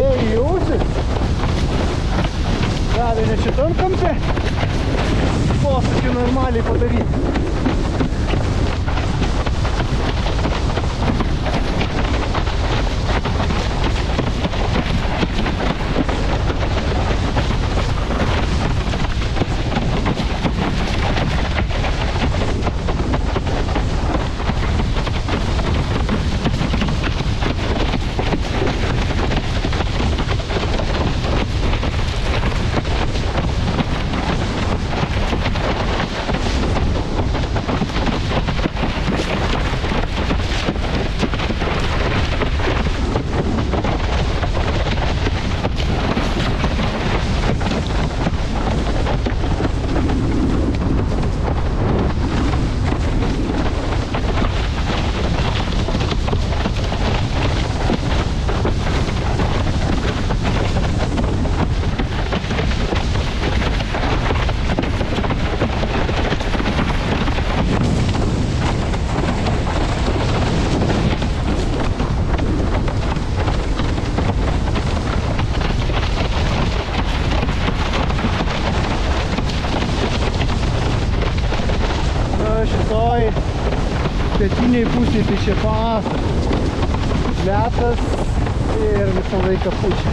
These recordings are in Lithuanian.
vėjai į ausis. Davė ne šitam kampe. Posūkį normaliai padaryti. Na, šitoj pietiniai pusėje tai čia pasas. Letas ir visą laiką pučia.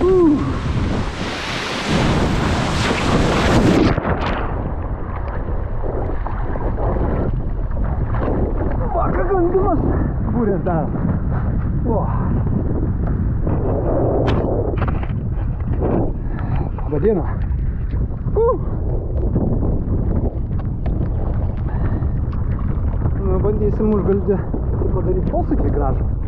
Uh. Gandimas būrės daro. O. Labadiena. Uh. Bandysim užgaldį padaryti posūkį gražų.